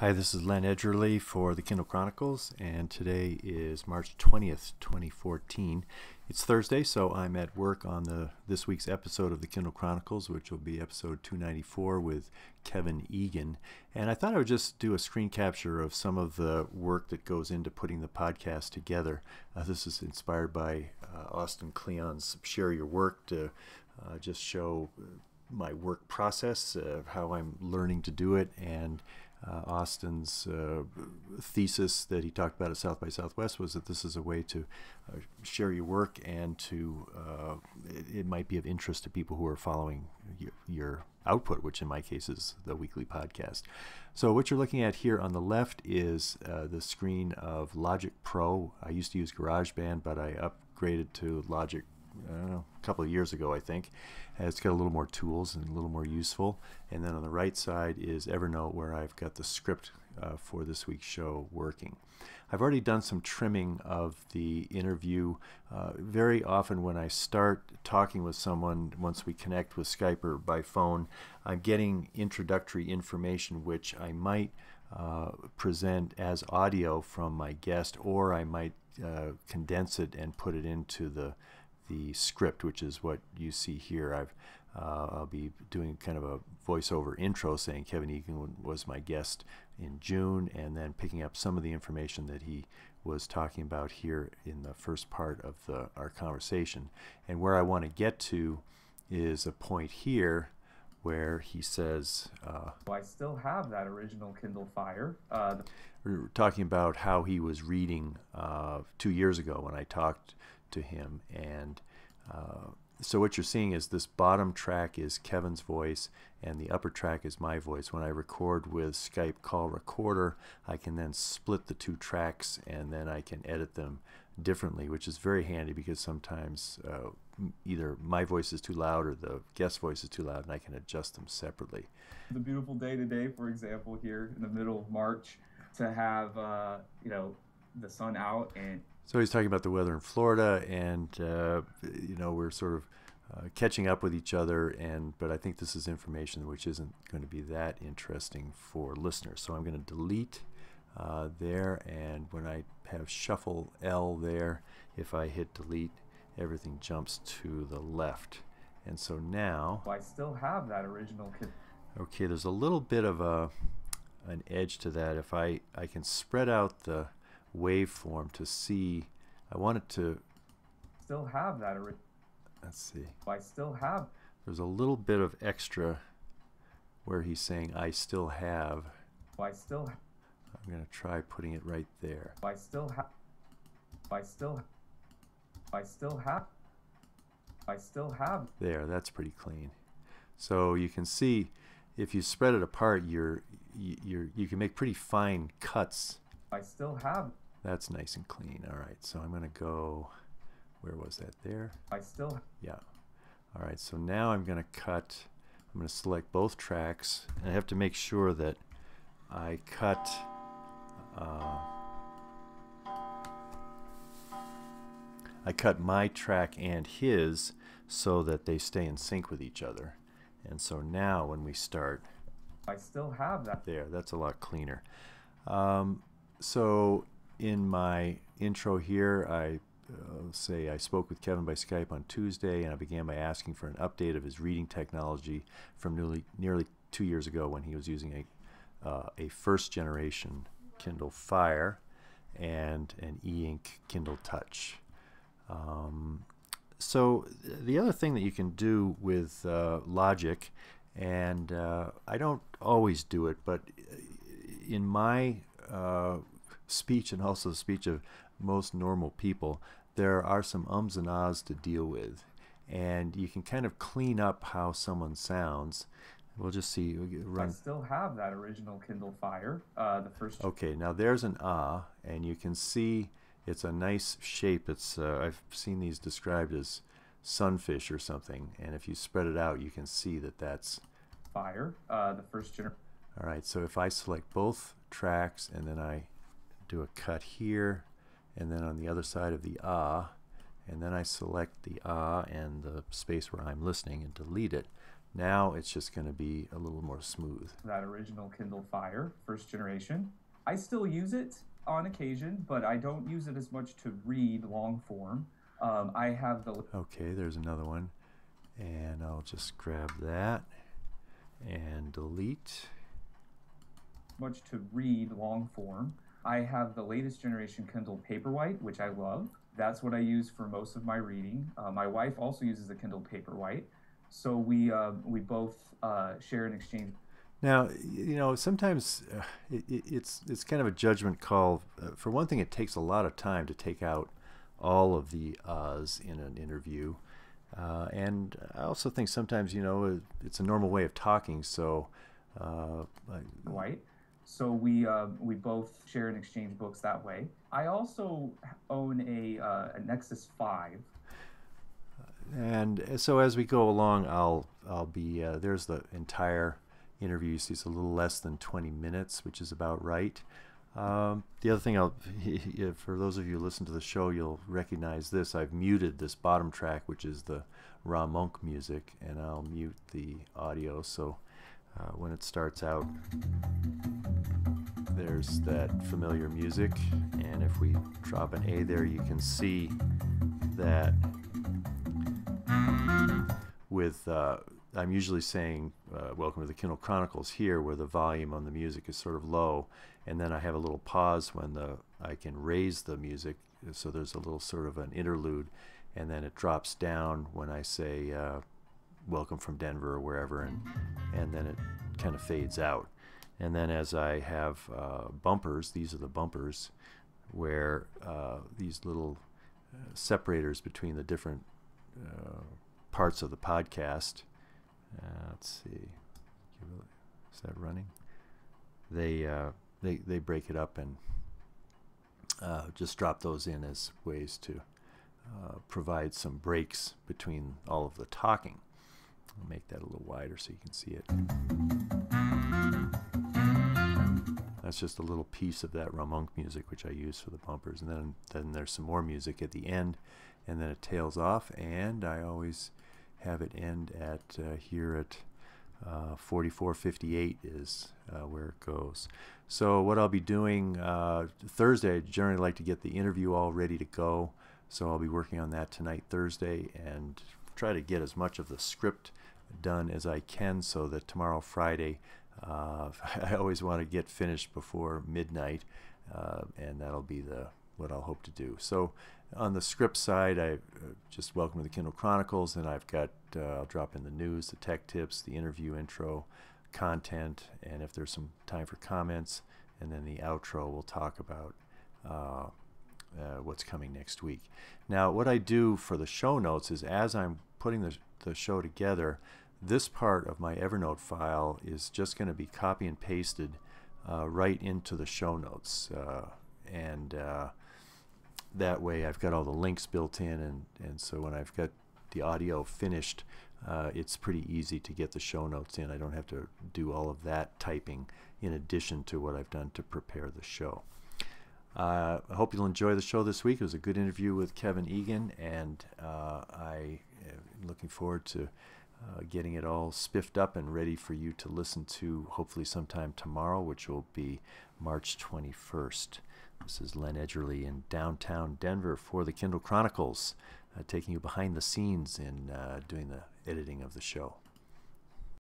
Hi, this is Len Edgerly for the Kindle Chronicles, and today is March 20th, 2014. It's Thursday, so I'm at work on the this week's episode of the Kindle Chronicles, which will be episode 294 with Kevin Eagan. And I thought I would just do a screen capture of some of the work that goes into putting the podcast together. Uh, this is inspired by uh, Austin Kleon's Share Your Work to uh, just show my work process, how I'm learning to do it, and uh, Austin's uh, thesis that he talked about at South by Southwest was that this is a way to uh, share your work and to uh, it, it, might be of interest to people who are following your, your, output, which in my case is the weekly podcast. So what you're looking at here on the left is uh, the screen of Logic Pro. I used to use GarageBand, but I upgraded to Logic know, a couple of years ago, I think. It's got a little more tools and a little more useful. And then on the right side is Evernote, where I've got the script uh, for this week's show working. I've already done some trimming of the interview. Uh, very often, when I start talking with someone, once we connect with Skype or by phone, I'm getting introductory information which I might uh, present as audio from my guest, or I might uh, condense it and put it into the the script, which is what you see here. I've uh, I'll be doing kind of a voiceover intro saying Kevin Eagan was my guest in June, and then picking up some of the information that he was talking about here in the first part of the, our conversation. And where I want to get to is a point here where he says, uh, I still have that original Kindle Fire. Uh, we're talking about how he was reading uh, two years ago when I talked to him. And uh, so what you're seeing is this bottom track is Kevin's voice and the upper track is my voice. When I record with Skype Call Recorder, I can then split the two tracks and then I can edit them differently, which is very handy because sometimes uh, either my voice is too loud or the guest voice is too loud and I can adjust them separately. The beautiful day today, for example, here in the middle of March, to have, uh, you know, the sun out and so he's talking about the weather in Florida, and uh, you know we're sort of uh, catching up with each other. And but I think this is information which isn't going to be that interesting for listeners. So I'm going to delete uh, there, and when I have shuffle L there, if I hit delete, everything jumps to the left. And so now well, I still have that original. Okay, there's a little bit of a an edge to that. If I I can spread out the waveform to see. I wanted to still have that. Let's see. I still have. There's a little bit of extra where he's saying I still have. I still. I'm going to try putting it right there. I still have. I still. I still have. I still have. There, that's pretty clean. So you can see if you spread it apart, you're, you're, you can make pretty fine cuts. I still have that's nice and clean. All right, so I'm going to go, where was that there? I still, yeah. All right, so now I'm going to cut, I'm going to select both tracks. And I have to make sure that I cut, uh, I cut my track and his so that they stay in sync with each other. And so now when we start, I still have that. There, that's a lot cleaner. Um, so in my intro here, I uh, say I spoke with Kevin by Skype on Tuesday, and I began by asking for an update of his reading technology from nearly nearly two years ago when he was using a uh, a first generation Kindle Fire and an e-ink Kindle Touch. Um, so the other thing that you can do with uh, Logic, and uh, I don't always do it, but in my uh, speech and also the speech of most normal people, there are some ums and ahs to deal with. And you can kind of clean up how someone sounds. We'll just see. Run. I still have that original Kindle Fire. Uh, the first. Okay, now there's an ah, and you can see it's a nice shape. It's uh, I've seen these described as sunfish or something, and if you spread it out, you can see that that's fire. Uh, the first generation. All right, so if I select both tracks and then I do a cut here and then on the other side of the ah and then I select the ah and the space where I'm listening and delete it Now it's just going to be a little more smooth. That original Kindle Fire, first generation. I still use it on occasion, but I don't use it as much to read long form. Um, I have the. Okay, there's another one. And I'll just grab that and delete. Much to read long form. I have the latest generation Kindle Paperwhite, which I love. That's what I use for most of my reading. Uh, my wife also uses a Kindle Paperwhite, so we uh, we both uh, share and exchange. Now, you know, sometimes uh, it, it's it's kind of a judgment call. Uh, for one thing, it takes a lot of time to take out all of the uhs in an interview. Uh, and I also think sometimes, you know, it's a normal way of talking. So, uh, white. So we uh, we both share and exchange books that way. I also own a, uh, a Nexus Five. And so as we go along, I'll I'll be uh, there's the entire interview. You see, it's a little less than 20 minutes, which is about right. Um, the other thing, I'll, for those of you who listen to the show, you'll recognize this. I've muted this bottom track, which is the Ra Monk music, and I'll mute the audio. So uh, when it starts out, there's that familiar music. And if we drop an A there, you can see that with uh, I'm usually saying uh, welcome to the Kindle Chronicles here where the volume on the music is sort of low and then I have a little pause when the I can raise the music so there's a little sort of an interlude and then it drops down when I say uh, welcome from Denver or wherever and and then it kind of fades out and then as I have uh, bumpers these are the bumpers where uh, these little uh, separators between the different uh, parts of the podcast uh, let's see. Is that running? They they they break it up and just drop those in as ways to provide some breaks between all of the talking. I'll make that a little wider so you can see it. That's just a little piece of that Ra Monk music which I use for the bumpers, and then then there's some more music at the end, and then it tails off, and I always have it end at uh, here at uh, 4458 is uh, where it goes. So what I'll be doing uh, Thursday, I generally like to get the interview all ready to go. So I'll be working on that tonight, Thursday, and try to get as much of the script done as I can so that tomorrow, Friday, uh, I always want to get finished before midnight, uh, and that'll be the what I'll hope to do. So on the script side, I uh, just welcome to the Kindle Chronicles, and I've got uh, I'll drop in the news, the tech tips, the interview intro, content, and if there's some time for comments, and then the outro, we'll talk about uh, uh, what's coming next week. Now, what I do for the show notes is as I'm putting the, the show together, this part of my Evernote file is just going to be copy and pasted uh, right into the show notes, uh, and that way I've got all the links built in and, and so when I've got the audio finished uh, it's pretty easy to get the show notes in. I don't have to do all of that typing in addition to what I've done to prepare the show. Uh, I hope you'll enjoy the show this week. It was a good interview with Kevin Eagan, and uh, I am looking forward to uh, getting it all spiffed up and ready for you to listen to hopefully sometime tomorrow, which will be March 21st. This is Len Edgerly in downtown Denver for the Kindle Chronicles, uh, taking you behind the scenes in uh, doing the editing of the show.